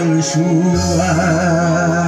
يشوع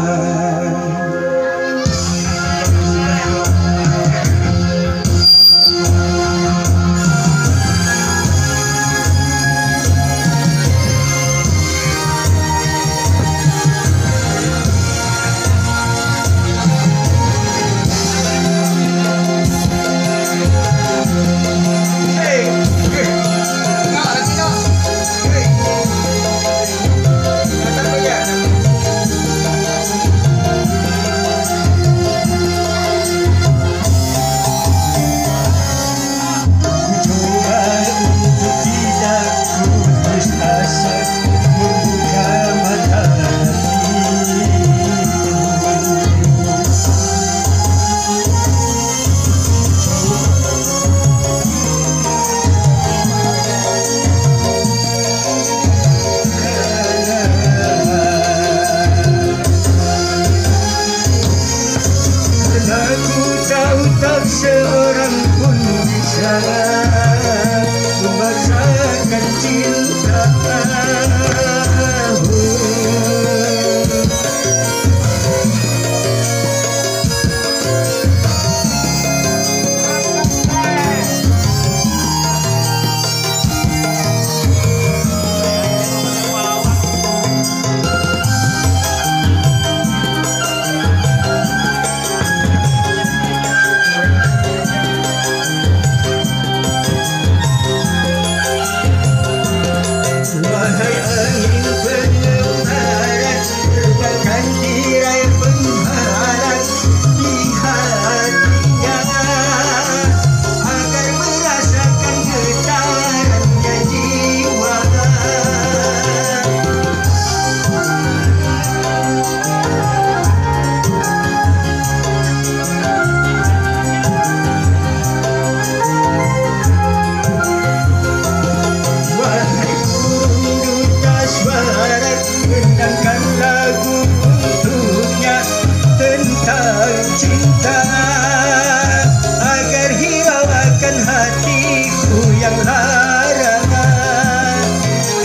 yang lara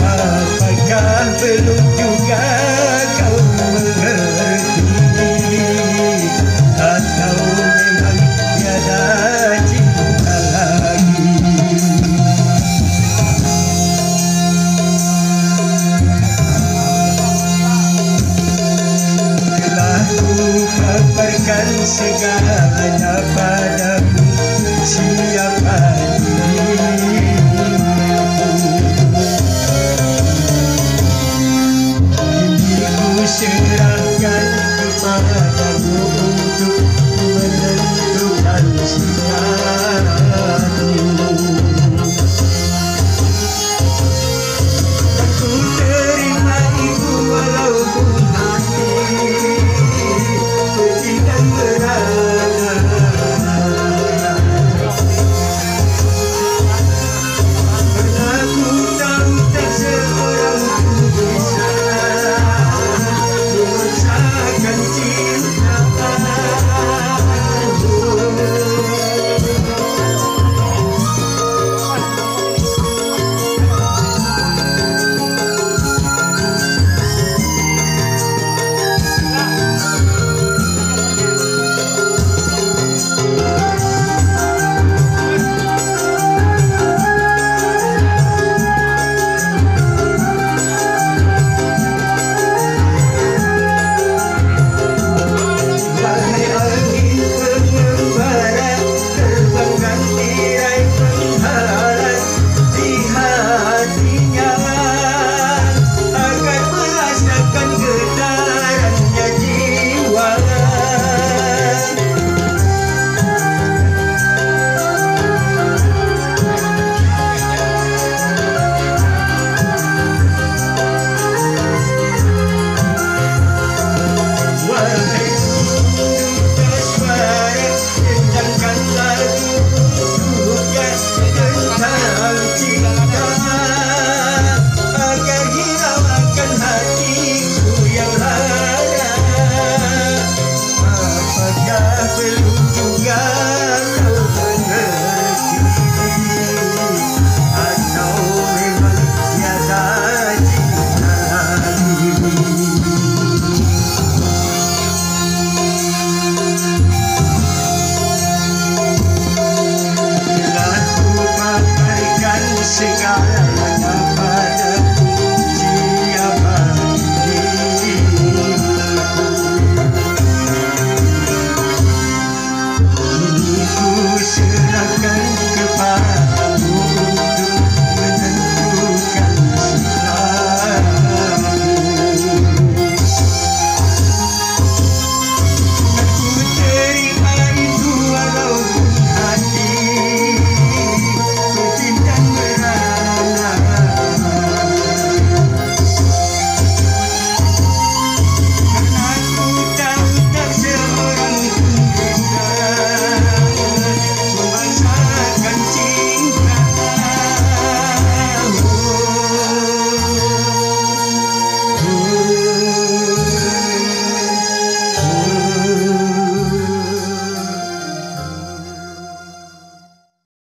Apakah belum juga kau mengerti? Atau memang tiada cinta lagi? Telah ku kabarkan segalanya pada